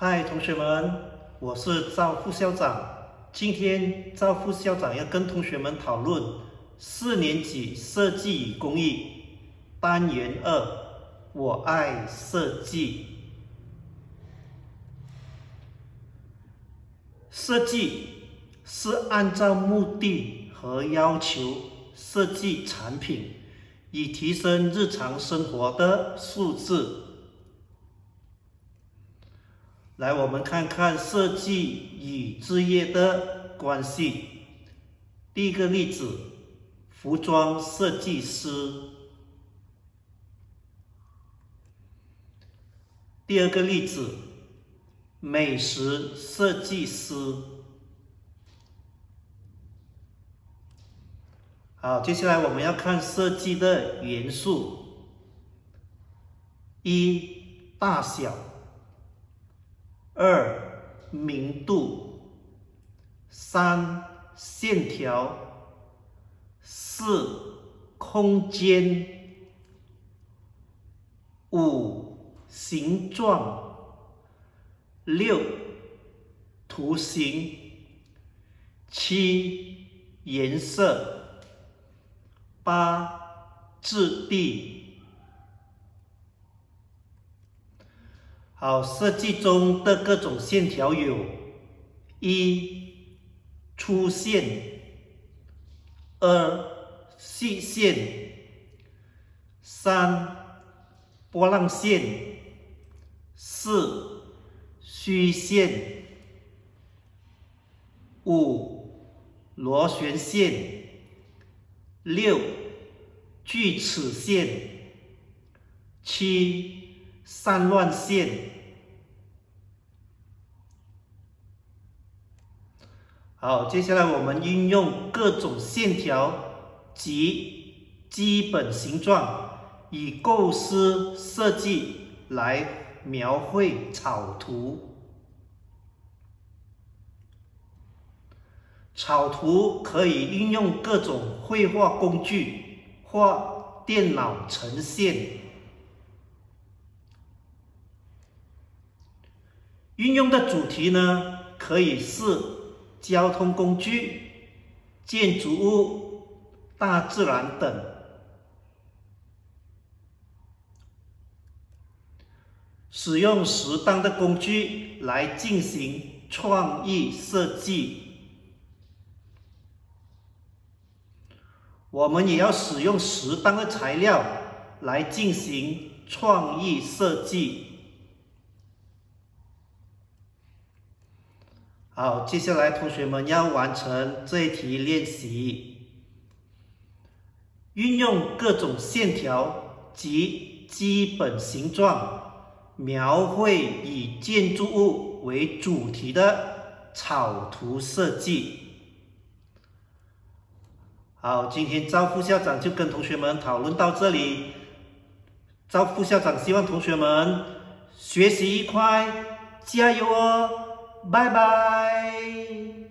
嗨，同学们，我是赵副校长。今天赵副校长要跟同学们讨论四年级设计与工艺单元二。我爱设计。设计是按照目的和要求设计产品，以提升日常生活的素质。来，我们看看设计与职业的关系。第一个例子，服装设计师；第二个例子，美食设计师。好，接下来我们要看设计的元素：一、大小。二明度，三线条，四空间，五形状，六图形，七颜色，八质地。好，设计中的各种线条有：一粗线，二细线，三波浪线，四虚线，五螺旋线，六锯齿线，七。散乱线，好，接下来我们运用各种线条及基本形状，以构思设计来描绘草图。草图可以运用各种绘画工具或电脑呈现。运用的主题呢，可以是交通工具、建筑物、大自然等。使用适当的工具来进行创意设计。我们也要使用适当的材料来进行创意设计。好，接下来同学们要完成这一题练习，运用各种线条及基本形状，描绘以建筑物为主题的草图设计。好，今天赵副校长就跟同学们讨论到这里。赵副校长希望同学们学习愉快，加油哦！Bye bye.